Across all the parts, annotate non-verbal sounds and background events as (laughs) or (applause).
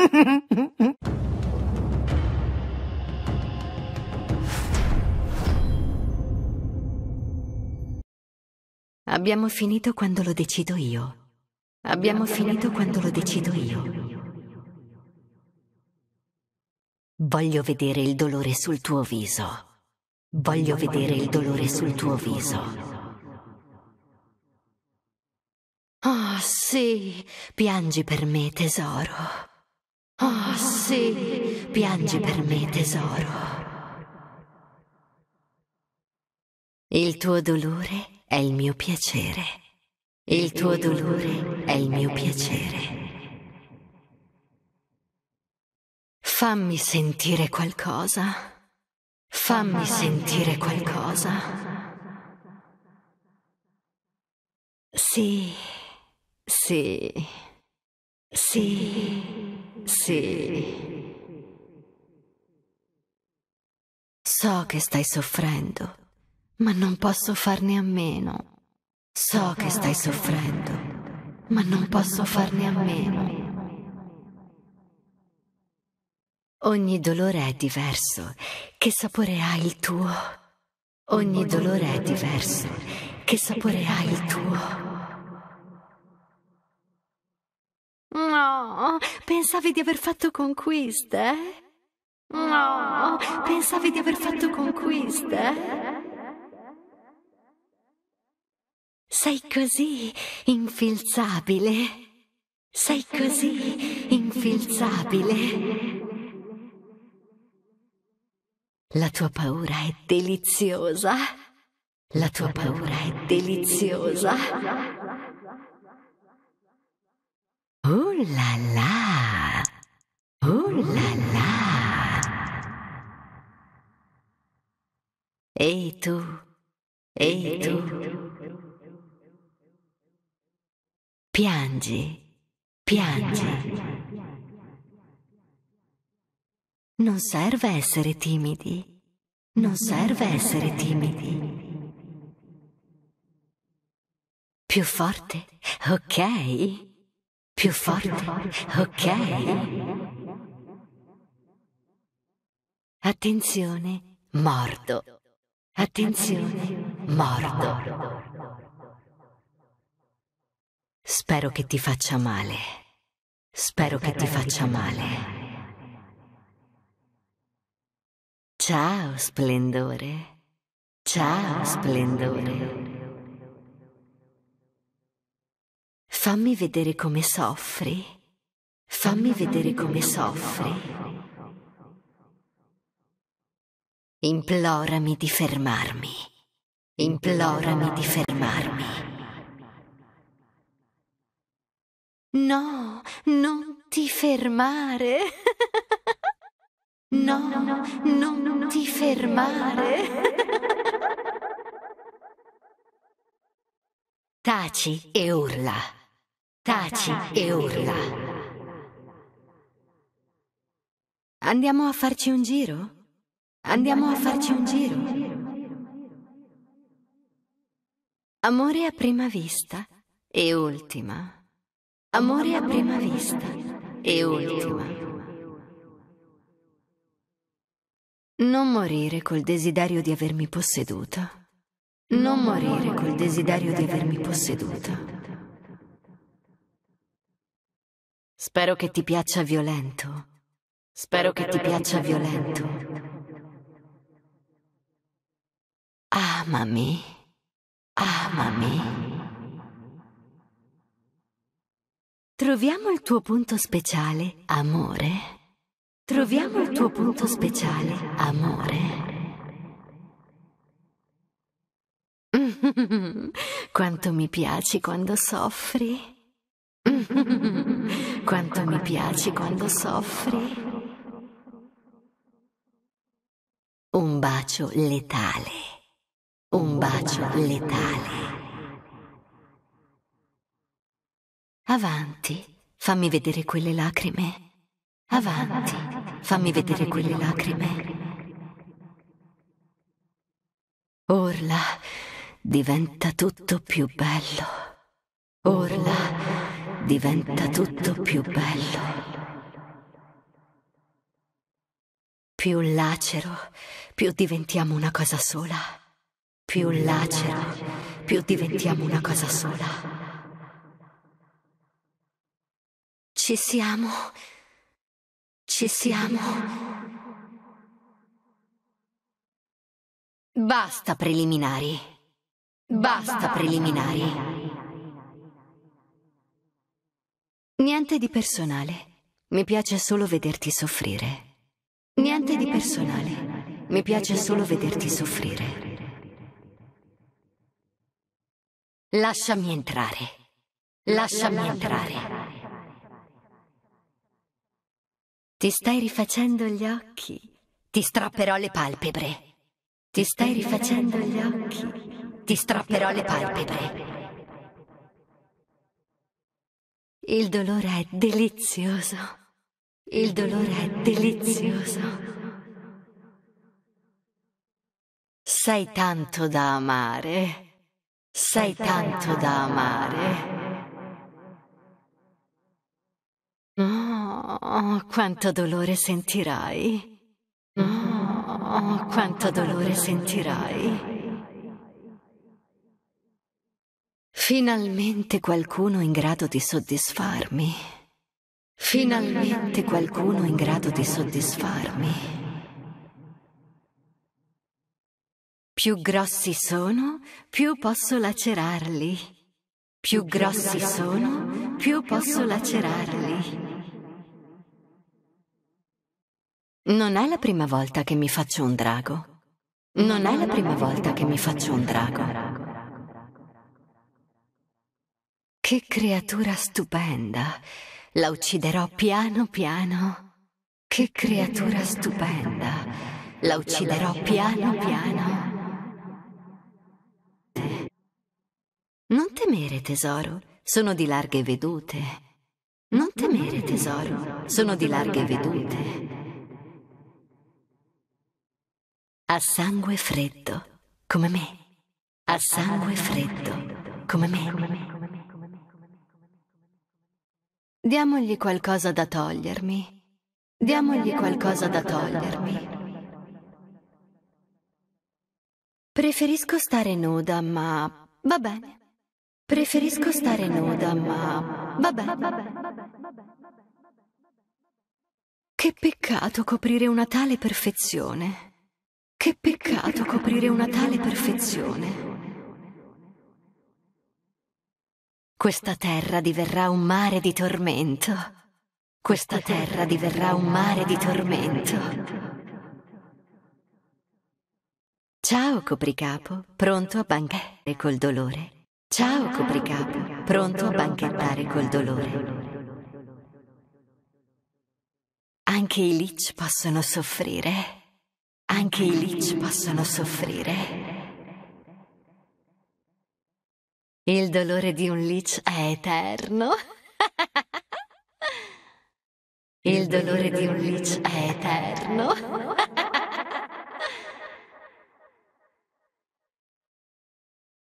(laughs) Abbiamo finito quando lo decido io. Abbiamo finito quando lo decido io. Voglio vedere il dolore sul tuo viso. Voglio vedere il dolore sul tuo viso. Oh sì, piangi per me, tesoro. Oh sì, piangi per me, tesoro. Il tuo dolore è il mio piacere. Il tuo dolore è il mio piacere. Fammi sentire qualcosa. Fammi sentire qualcosa. Sì, sì, sì, sì. So che stai soffrendo ma non posso farne a meno. So che stai soffrendo, ma non posso farne a meno. Ogni dolore è diverso. Che sapore ha il tuo? Ogni dolore è diverso. Che sapore ha il tuo? No, pensavi di aver fatto conquiste? No, pensavi di aver fatto conquiste? Sei così infilzabile. Sei così infilzabile. La tua paura è deliziosa. La tua paura è deliziosa. Oh la la. Oh la la. Ehi tu. Ehi tu. Piangi, piangi. Non serve essere timidi, non serve essere timidi. Più forte, ok? Più forte, ok? Attenzione, mordo. Attenzione, mordo. Spero che ti faccia male. Spero che ti faccia male. Ciao, splendore. Ciao, splendore. Fammi vedere come soffri. Fammi vedere come soffri. Implorami di fermarmi. Implorami di fermarmi. No, non ti fermare. No, non ti fermare. Taci e urla. Taci e urla. Andiamo a farci un giro? Andiamo a farci un giro? Amore a prima vista e ultima. Amore a prima vista e ultima. Non morire col desiderio di avermi posseduto. Non morire col desiderio di avermi posseduto. Spero che ti piaccia violento. Spero che ti piaccia violento. Amami. Amami. Troviamo il tuo punto speciale, amore. Troviamo il tuo punto speciale, amore. (laughs) Quanto mi piaci quando soffri. (laughs) Quanto mi piaci quando soffri. Un bacio letale. Un bacio letale. Avanti, fammi vedere quelle lacrime. Avanti, fammi vedere quelle lacrime. Urla, diventa tutto più bello. Urla, diventa tutto più bello. Più lacero, più diventiamo una cosa sola. Più lacero, più diventiamo una cosa sola. Ci siamo. Ci siamo. Basta preliminari. Basta preliminari. Niente di personale. Mi piace solo vederti soffrire. Niente di personale. Mi piace solo vederti soffrire. Lasciami entrare. Lasciami entrare. Ti stai rifacendo gli occhi. Ti strapperò le palpebre. Ti stai rifacendo gli occhi. Ti strapperò le palpebre. Il dolore è delizioso. Il dolore è delizioso. Sei tanto da amare. Sei tanto da amare. Oh, quanto dolore sentirai. Oh, quanto dolore sentirai. Finalmente qualcuno in grado di soddisfarmi. Finalmente qualcuno in grado di soddisfarmi. Più grossi sono, più posso lacerarli. Più grossi sono, più posso lacerarli. Non è la prima volta che mi faccio un drago. Non è la prima volta che mi faccio un drago. Che creatura stupenda. La ucciderò piano piano. Che creatura stupenda. La ucciderò piano piano. Non temere, tesoro, sono di larghe vedute. Non temere, tesoro, sono di larghe vedute. A sangue freddo, come me. A sangue freddo, come me. Diamogli qualcosa da togliermi. Diamogli qualcosa da togliermi. Preferisco stare nuda, ma va bene. Preferisco stare nuda, ma va bene. Che peccato coprire una tale perfezione. Che peccato coprire una tale perfezione. Questa terra diverrà un mare di tormento. Questa terra diverrà un mare di tormento. Ciao copricapo, pronto a banchettare col dolore. Ciao copricapo, pronto a banchettare col dolore. Anche i lich possono soffrire. Anche i lich possono soffrire. Il dolore di un lich è eterno. Il dolore di un lich è eterno.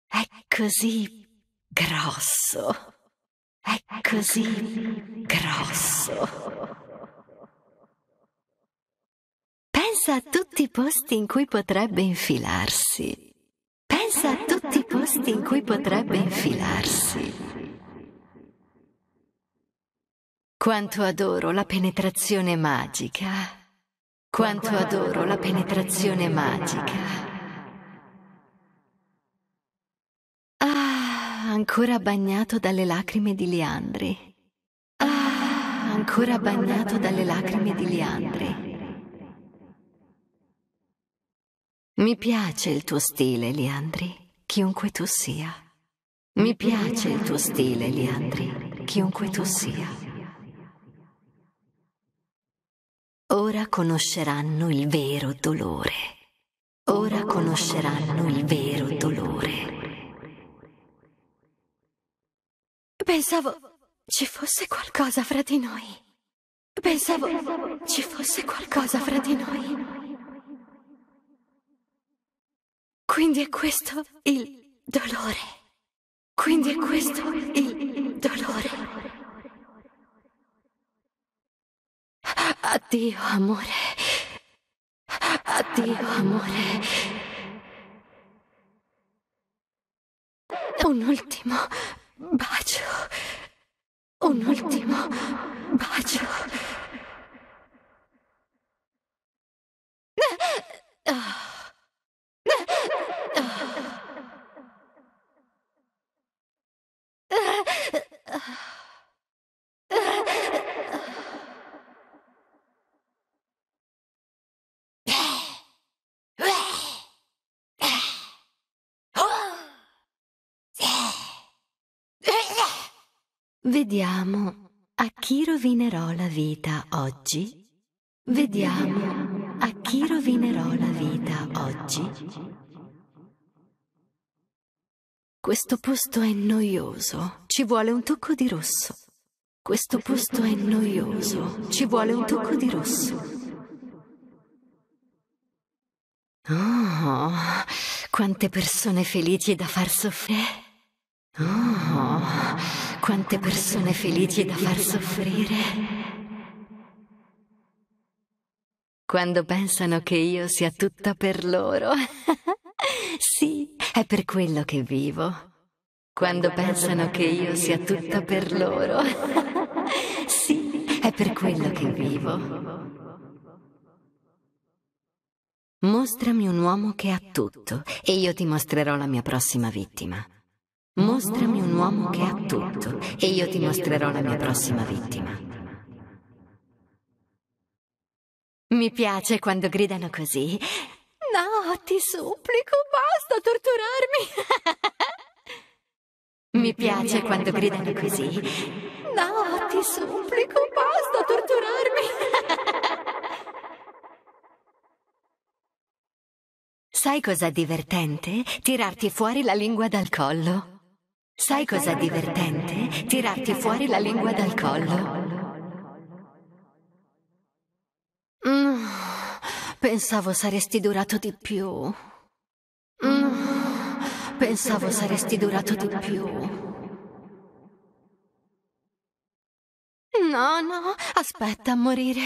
È così grosso. È così grosso. Pensa a tutti i posti in cui potrebbe infilarsi. Pensa a tutti i posti in cui potrebbe infilarsi. Quanto adoro la penetrazione magica. Quanto adoro la penetrazione magica. Ah, ancora bagnato dalle lacrime di Liandri. Ah, ancora bagnato dalle lacrime di Liandri. Mi piace il tuo stile, Liandri, chiunque tu sia. Mi piace il tuo stile, Liandri, chiunque tu sia. Ora conosceranno il vero dolore. Ora conosceranno il vero dolore. Pensavo ci fosse qualcosa fra di noi. Pensavo ci fosse qualcosa fra di noi. Quindi è questo il dolore. Quindi è questo il dolore. Addio, amore. Addio, amore. Un ultimo bacio. Un ultimo bacio. Vediamo a chi rovinerò la vita oggi. Vediamo a chi rovinerò la vita oggi. Questo posto è noioso, ci vuole un tocco di rosso. Questo posto è noioso, ci vuole un tocco di rosso. Oh, quante persone felici da far soffrire. Oh, quante persone felici da far soffrire. Quando pensano che io sia tutta per loro. (laughs) sì, è per quello che vivo. Quando pensano che io sia tutta per loro. (laughs) sì, è per quello che vivo. Mostrami un uomo che ha tutto e io ti mostrerò la mia prossima vittima. Mostrami un uomo che ha tutto e io ti mostrerò la mia prossima vittima. Mi piace quando gridano così. No, ti supplico, basta torturarmi. (laughs) Mi piace quando gridano così. No, ti supplico, basta torturarmi. (laughs) Sai cos'è divertente? Tirarti fuori la lingua dal collo. Sai cos'è divertente? Tirarti fuori la lingua dal collo. Mm, pensavo saresti durato di più. Mm, pensavo saresti durato di più. No, no, aspetta a morire.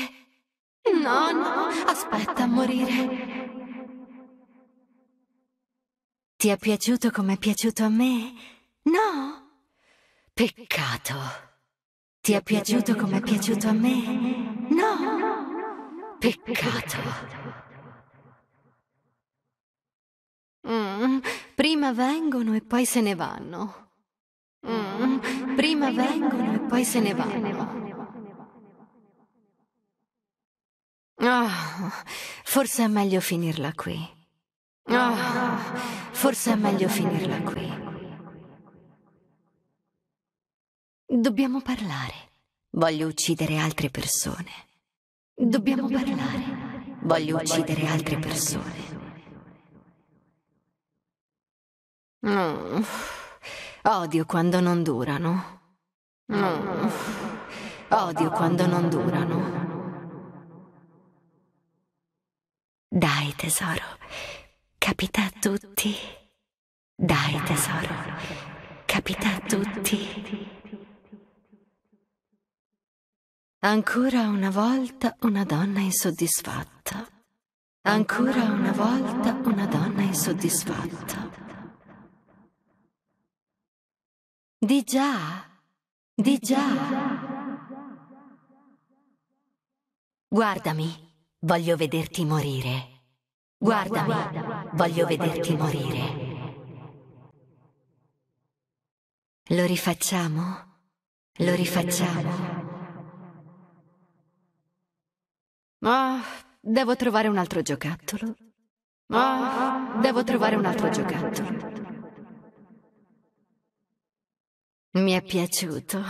No, no, aspetta a morire. Ti è piaciuto come è piaciuto a me? No. Peccato. Ti è piaciuto come è piaciuto a me? No. Peccato. Mm, prima vengono e poi se ne vanno. Mm, prima vengono e poi se ne vanno. Oh, forse è meglio finirla qui. Oh, forse è meglio finirla qui. Dobbiamo parlare. Voglio uccidere altre persone. Dobbiamo parlare. Voglio uccidere altre persone. Mm. Odio quando non durano. Mm. Odio quando non durano. Dai tesoro, capita a tutti. Dai tesoro, capita a tutti. Ancora una volta una donna insoddisfatta. Ancora una volta una donna insoddisfatta. Di già, di già. Guardami, voglio vederti morire. Guardami, voglio vederti morire. Lo rifacciamo? Lo rifacciamo? Ah, devo trovare un altro giocattolo. Ah, devo trovare un altro giocattolo. Mi è piaciuto.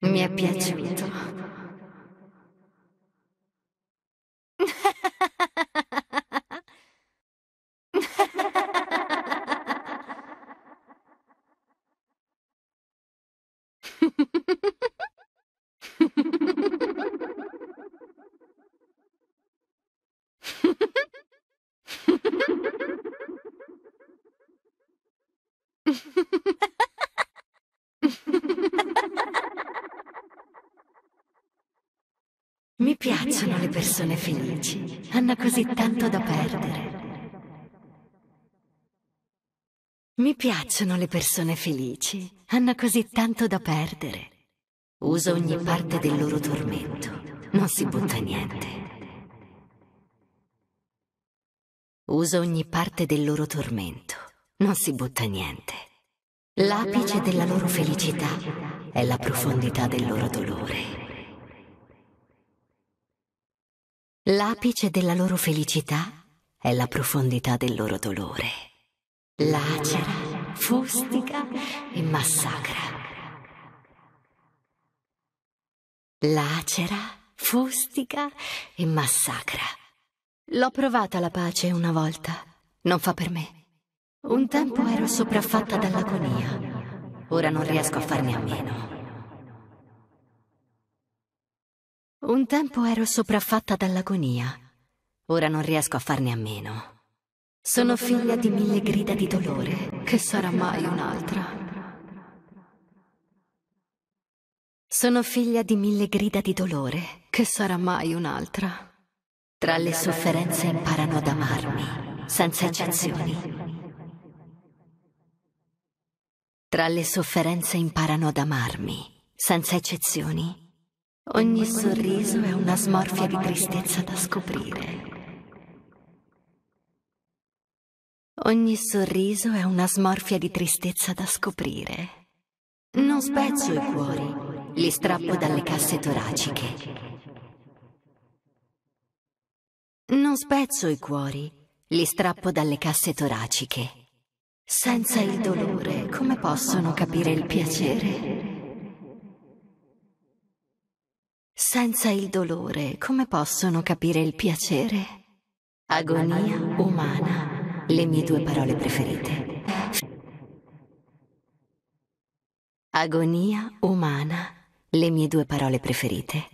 Mi è piaciuto. Persone felici, hanno così tanto da perdere. Mi piacciono le persone felici, hanno così tanto da perdere. Usa ogni parte del loro tormento, non si butta niente. Usa ogni parte del loro tormento, non si butta niente. L'apice della loro felicità è la profondità del loro dolore. L'apice della loro felicità è la profondità del loro dolore. Lacera, fustica e massacra. Lacera, fustica e massacra. L'ho provata la pace una volta. Non fa per me. Un tempo ero sopraffatta dall'agonia. Ora non riesco a farne a meno. Un tempo ero sopraffatta dall'agonia, ora non riesco a farne a meno. Sono figlia di mille grida di dolore, che sarà mai un'altra. Sono figlia di mille grida di dolore, che sarà mai un'altra. Tra le sofferenze imparano ad amarmi, senza eccezioni. Tra le sofferenze imparano ad amarmi, senza eccezioni. Ogni sorriso è una smorfia di tristezza da scoprire. Ogni sorriso è una smorfia di tristezza da scoprire. Non spezzo i cuori, li strappo dalle casse toraciche. Non spezzo i cuori, li strappo dalle casse toraciche. Senza il dolore, come possono capire il piacere? Senza il dolore, come possono capire il piacere? Agonia umana, le mie due parole preferite. Agonia umana, le mie due parole preferite.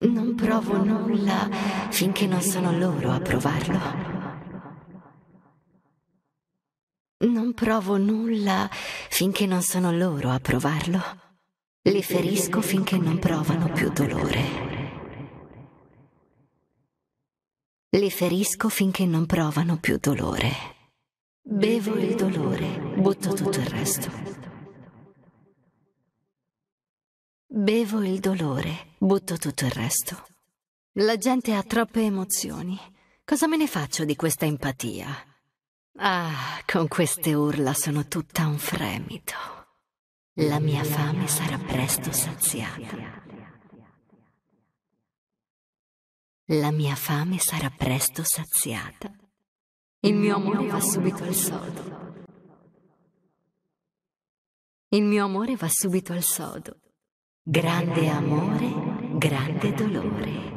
Non provo nulla finché non sono loro a provarlo. Non provo nulla finché non sono loro a provarlo. Li ferisco finché non provano più dolore. Li ferisco finché non provano più dolore. Bevo il dolore, butto tutto il resto. Bevo il dolore, butto tutto il resto. La gente ha troppe emozioni. Cosa me ne faccio di questa empatia? Ah, con queste urla sono tutta un fremito. La mia fame sarà presto saziata. La mia fame sarà presto saziata. Il mio amore va subito al sodo. Il mio amore va subito al sodo. Grande amore, grande dolore.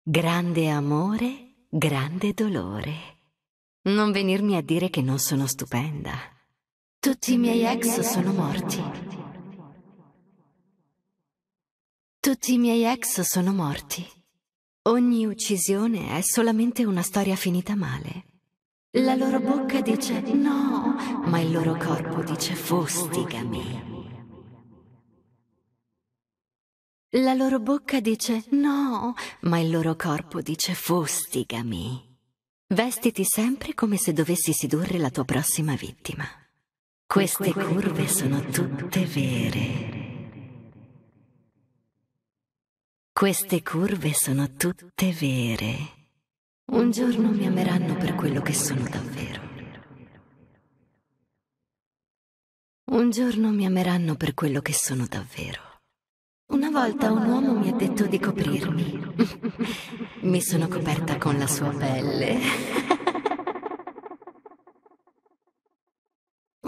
Grande amore, grande dolore. Non venirmi a dire che non sono stupenda. Tutti i miei ex sono morti. Tutti i miei ex sono morti. Ogni uccisione è solamente una storia finita male. La loro bocca dice no, ma il loro corpo dice fustigami. La loro bocca dice no, ma il loro corpo dice fustigami. Vestiti sempre come se dovessi sedurre la tua prossima vittima. Queste curve sono tutte vere. Queste curve sono tutte vere. Un giorno mi ameranno per quello che sono davvero. Un giorno mi ameranno per quello che sono davvero. Una volta un uomo mi ha detto di coprirmi. (laughs) mi sono coperta con la sua pelle.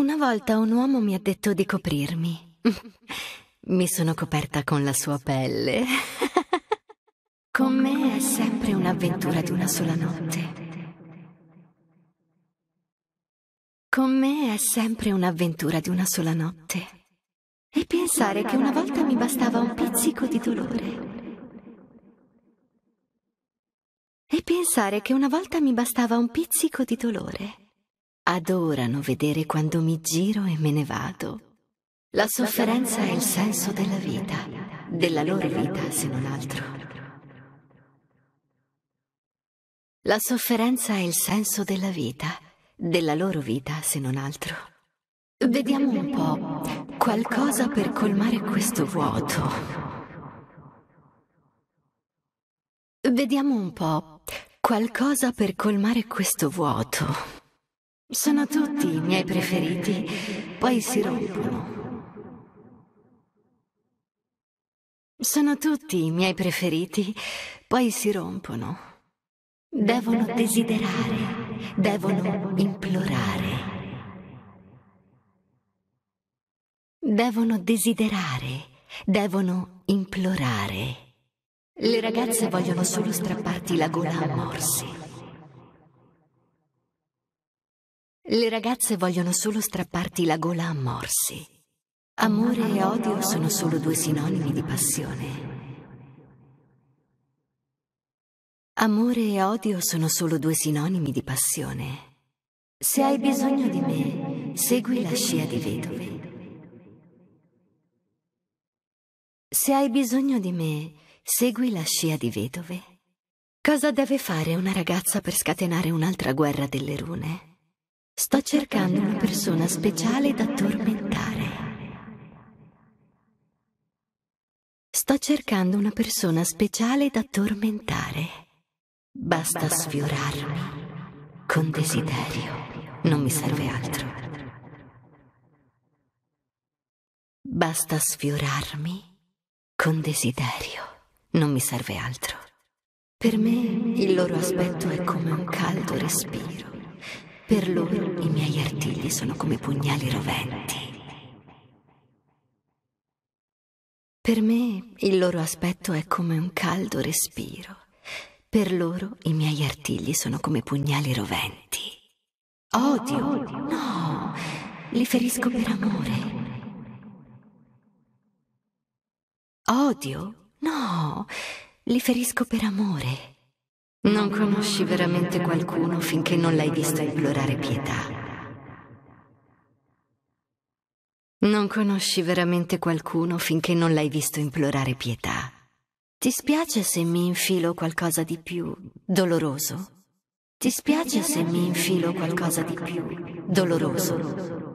Una volta un uomo mi ha detto di coprirmi. (laughs) Mi sono coperta con la sua pelle. (laughs) Con me è sempre un'avventura di una sola notte. Con me è sempre un'avventura di una sola notte. E pensare che una volta mi bastava un pizzico di dolore. E pensare che una volta mi bastava un pizzico di dolore adorano vedere quando mi giro e me ne vado. La sofferenza è il senso della vita. della loro vita se non altro. La sofferenza è il senso della vita, della loro vita se non altro. Vediamo un po' qualcosa per colmare questo vuoto. Vediamo un po' qualcosa per colmare questo vuoto. Sono tutti i miei preferiti, poi si rompono. Sono tutti i miei preferiti, poi si rompono. Devono desiderare, devono implorare. Devono desiderare, devono implorare. Le ragazze vogliono solo strapparti la gola a morsi. Le ragazze vogliono solo strapparti la gola a morsi. Amore e odio sono solo due sinonimi di passione. Amore e odio sono solo due sinonimi di passione. Se hai bisogno di me, segui la scia di vedove. Se hai bisogno di me, Segui la scia di vedove. Cosa deve fare una ragazza per scatenare un'altra guerra delle rune? Sto cercando una persona speciale da tormentare. Sto cercando una persona speciale da tormentare. Basta sfiorarmi con desiderio. Non mi serve altro. Basta sfiorarmi con desiderio non mi serve altro. Per me il loro aspetto è come un caldo respiro. Per loro i miei artigli sono come pugnali roventi. Per me il loro aspetto è come un caldo respiro. Per loro i miei artigli sono come pugnali roventi. Odio? No, li ferisco per amore. Odio? No, li ferisco per amore. Non conosci veramente qualcuno finché non l'hai visto implorare pietà. Non conosci veramente qualcuno finché non l'hai visto implorare pietà. Ti spiace se mi infilo qualcosa di più doloroso? Ti spiace se mi infilo qualcosa di più doloroso?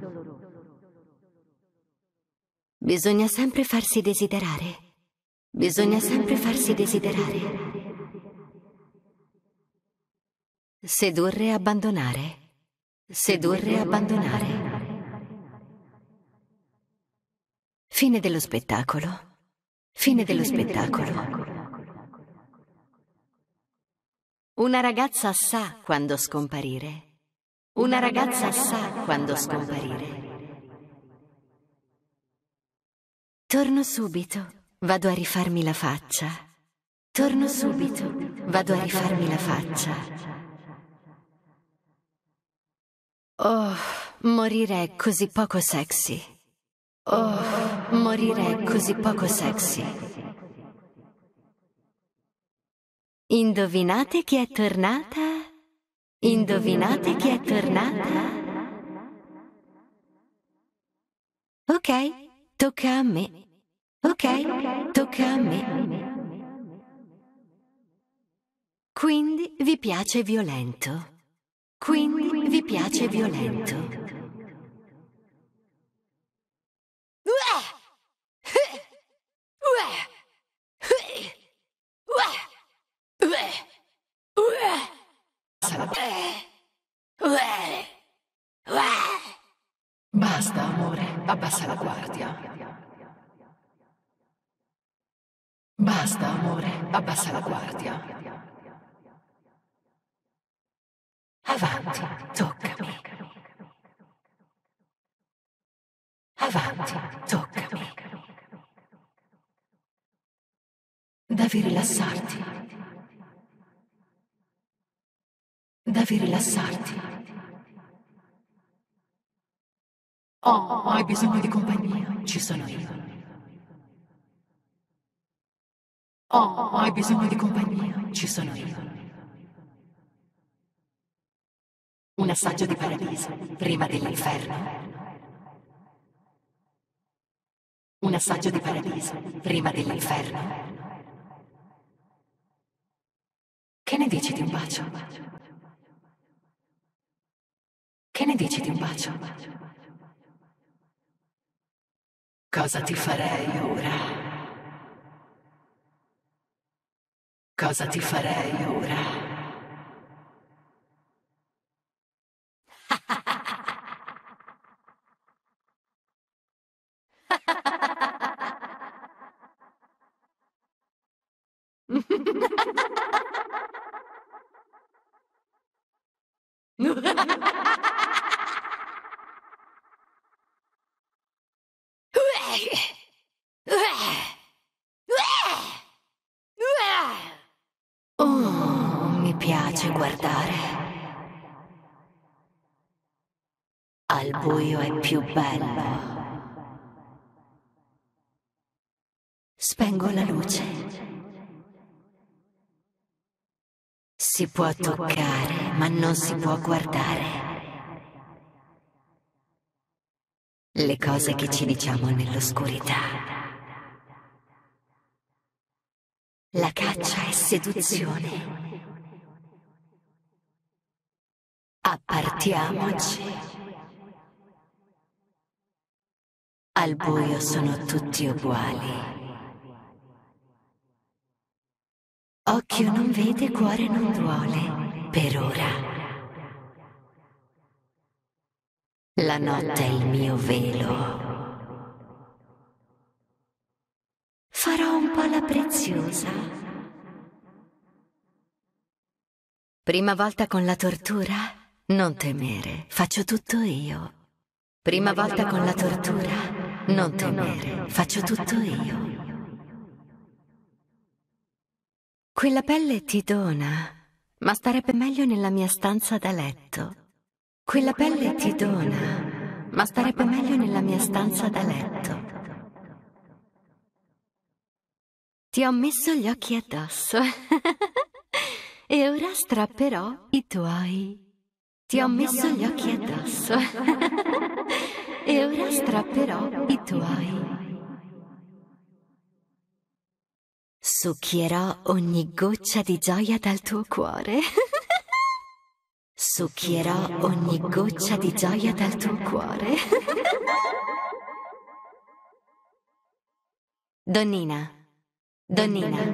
Bisogna sempre farsi desiderare. Bisogna sempre farsi desiderare. Sedurre e abbandonare. Sedurre e abbandonare. Fine dello spettacolo. Fine dello spettacolo. Una ragazza sa quando scomparire. Una ragazza sa quando scomparire. Torno subito. Vado a rifarmi la faccia. Torno subito. Vado a rifarmi la faccia. Oh, morire così poco sexy. Oh, morire così poco sexy. Indovinate chi è tornata? Indovinate chi è tornata? Ok, tocca a me. Ok, tocca a me. Quindi vi piace violento. Quindi vi piace violento. Basta, amore, abbassa la guardia. Basta, amore, abbassa la guardia. Avanti, toccami. Avanti, toccami. Devi rilassarti. Devi rilassarti. Oh, hai bisogno di compagnia? Ci sono io. Oh, hai bisogno di compagnia? Ci sono io. Un assaggio di paradiso prima dell'inferno. Un assaggio di paradiso prima dell'inferno. Che ne dici di un bacio? Che ne dici di un bacio? Cosa ti farei ora? Cosa ti farei ora? Oh, mi piace guardare. Al buio è più bello. Spengo la luce. Si può toccare, ma non si può guardare. Le cose che ci diciamo nell'oscurità. La caccia è seduzione. Appartiamoci. Al buio sono tutti uguali. Occhio non vede, cuore non duole, per ora. La notte è il mio velo. Farò un po' la preziosa. Prima volta con la tortura? Non temere, faccio tutto io. Prima volta con la tortura? Non temere, faccio tutto io. Quella pelle ti dona, ma starebbe meglio nella mia stanza da letto. Quella pelle ti dona, ma starebbe meglio nella mia stanza da letto. Ti ho messo gli occhi addosso. (laughs) e ora strapperò i tuoi. Ti ho messo gli occhi addosso. (laughs) e ora strapperò i tuoi. Succhierò ogni goccia di gioia dal tuo cuore. (laughs) Succhierò ogni goccia di gioia dal tuo cuore. (laughs) Donnina. Donnina.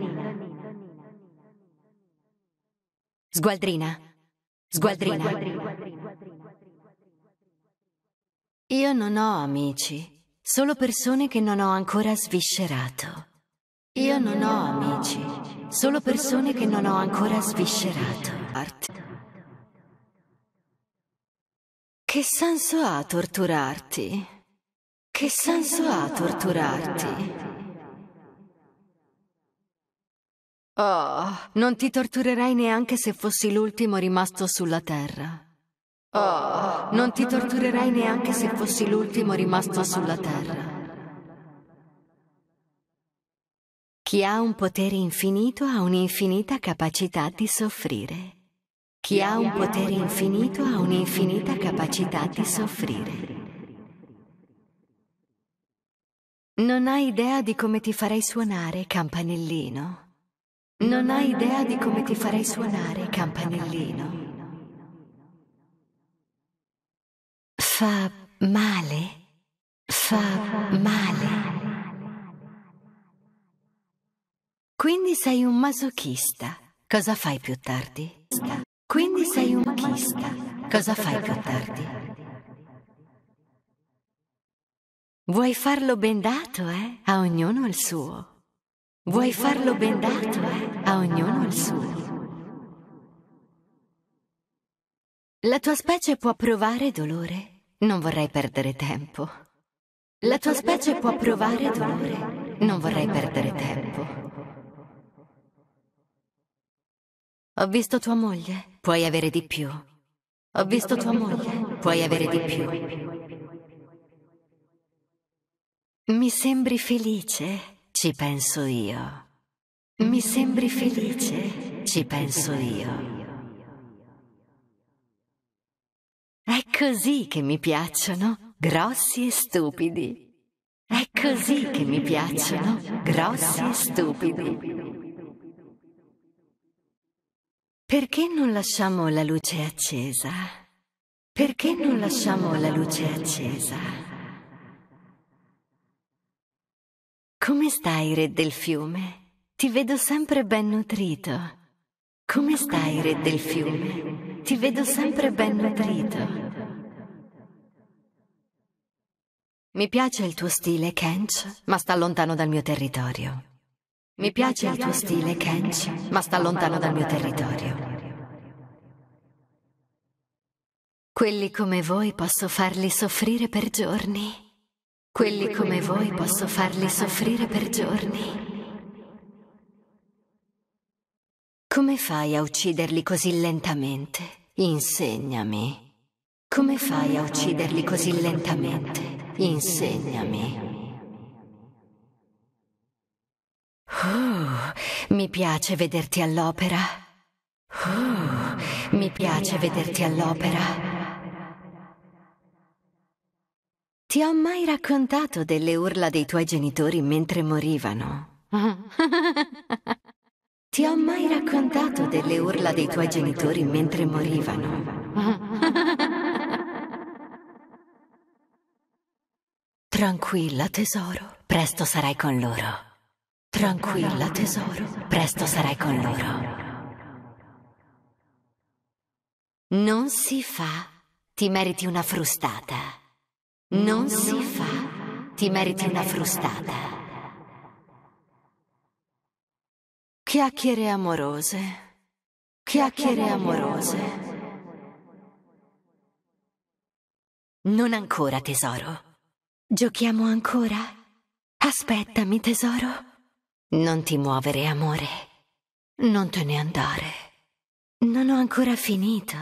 Sgualdrina. Sgualdrina. Io non ho amici, solo persone che non ho ancora sviscerato. Io non ho amici, solo persone che non ho ancora sviscerato. Art. Che senso ha torturarti? Che senso ha torturarti? Oh, non ti torturerei neanche se fossi l'ultimo rimasto sulla terra. Oh, non ti torturerei neanche se fossi l'ultimo rimasto sulla terra. Chi ha un potere infinito ha un'infinita capacità di soffrire. Chi ha un potere infinito ha un'infinita capacità di soffrire. Non hai idea di come ti farei suonare, campanellino. Non hai idea di come ti farei suonare, campanellino. Fa male? Fa male? Quindi sei un masochista. Cosa fai più tardi? Quindi sei un masochista. Cosa fai più tardi? Vuoi farlo bendato, eh? A ognuno il suo. Vuoi farlo bendato, eh? A ognuno il suo. La tua specie può provare dolore. Non vorrei perdere tempo. La tua specie può provare dolore. Non vorrei perdere tempo. Ho visto tua moglie. Puoi avere di più. Ho visto tua moglie. Puoi avere di più. Mi sembri felice. Ci penso io. Mi sembri felice? Ci penso io. È così che mi piacciono, grossi e stupidi. È così che mi piacciono, grossi e stupidi. Perché non lasciamo la luce accesa? Perché non lasciamo la luce accesa? Come stai, re del fiume? Ti vedo sempre ben nutrito. Come stai, re del fiume? Ti vedo sempre ben nutrito. Mi piace il tuo stile, Kench, ma sta lontano dal mio territorio. Mi piace il tuo stile, Kench, ma sta lontano dal mio territorio. Quelli come voi posso farli soffrire per giorni. Quelli come voi posso farli soffrire per giorni. Come fai a ucciderli così lentamente? Insegnami. Come fai a ucciderli così lentamente? Insegnami. Oh, mi piace vederti all'opera. Oh, mi piace vederti all'opera. Ti ho mai raccontato delle urla dei tuoi genitori mentre morivano? (laughs) Ti ho mai raccontato delle urla dei tuoi genitori mentre morivano? Tranquilla, tesoro, presto sarai con loro. Tranquilla, tesoro, presto sarai con loro. Non si fa, ti meriti una frustata. Non si fa, ti meriti una frustata. Chiacchiere amorose, chiacchiere amorose. Non ancora, tesoro. Giochiamo ancora? Aspettami, tesoro. Non ti muovere, amore. Non te ne andare. Non ho ancora finito.